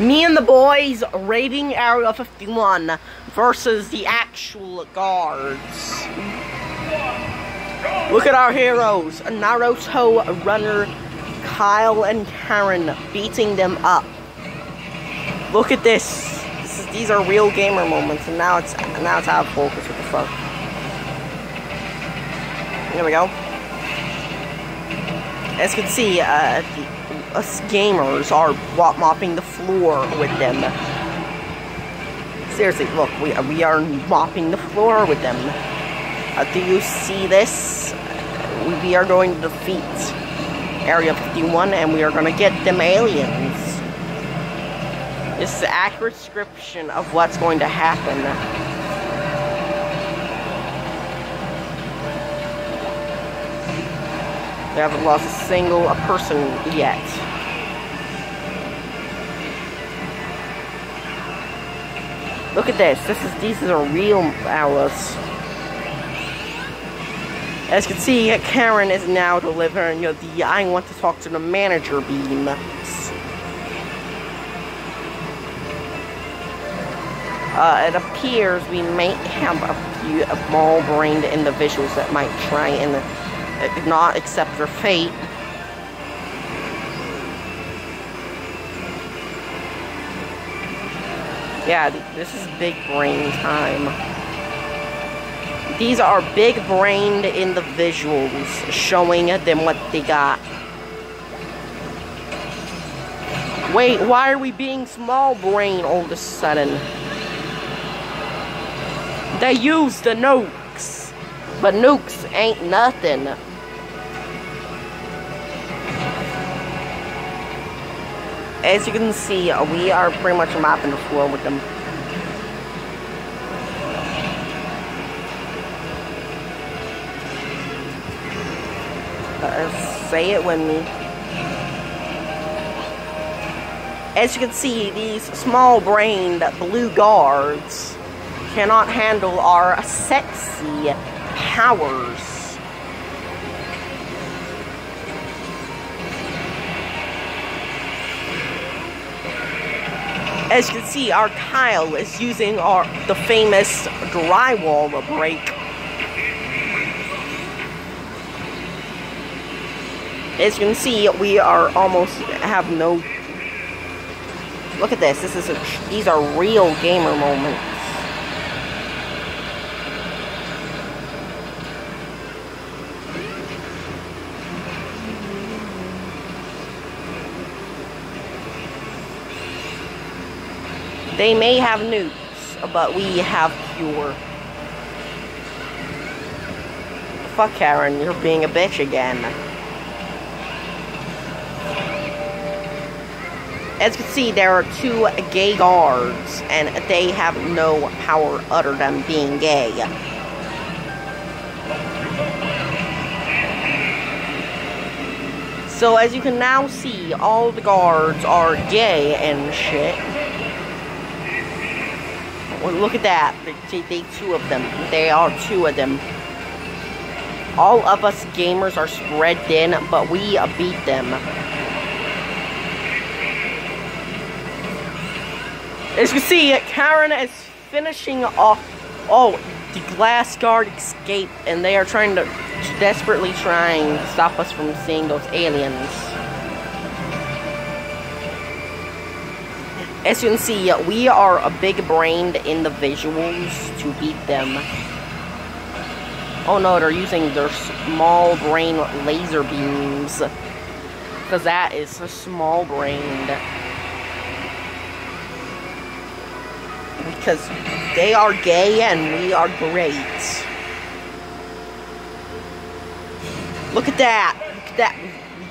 Me and the boys raiding Area 51 versus the actual guards. Look at our heroes, Naruto, Runner, Kyle, and Karen beating them up. Look at this. this is, these are real gamer moments, and now it's now it's out of focus. What the fuck? There we go. As you can see, uh, the, us gamers are mopping the floor with them. Seriously, look, we, we are mopping the floor with them. Uh, do you see this? We are going to defeat Area 51 and we are going to get them aliens. This is an accurate description of what's going to happen. We haven't lost a single a person yet. Look at this. This is these are real hours. As you can see, Karen is now delivering you know, the I want to talk to the manager beam. Uh, it appears we may have a few small-brained individuals that might try and not accept their fate. Yeah, this is big brain time. These are big-brained individuals showing them what they got. Wait, why are we being small brain all of a sudden? They use the nukes. But nukes ain't nothing. As you can see, we are pretty much mopping the floor with them. Uh, say it with me. As you can see, these small-brained blue guards cannot handle our sexy powers. As you can see, our Kyle is using our the famous drywall break. As you can see, we are almost have no. Look at this. This is a, these are real gamer moments. They may have nukes, but we have pure. Fuck Karen, you're being a bitch again. As you can see, there are two gay guards, and they have no power other than being gay. So as you can now see, all the guards are gay and shit. Well, look at that. They, they two of them. They are two of them. All of us gamers are spread thin, but we beat them. As you can see, Karen is finishing off. Oh, the glass guard escaped, and they are trying to desperately trying to stop us from seeing those aliens. As you can see, uh, we are a big-brained individuals to beat them. Oh no, they're using their small brain laser beams. Because that is a small brained. Because they are gay and we are great. Look at that. Look at that.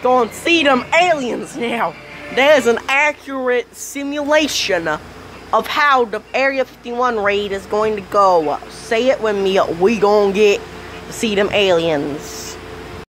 Go and see them aliens now. That is an accurate simulation of how the Area 51 raid is going to go. Say it with me, we gonna get see them aliens.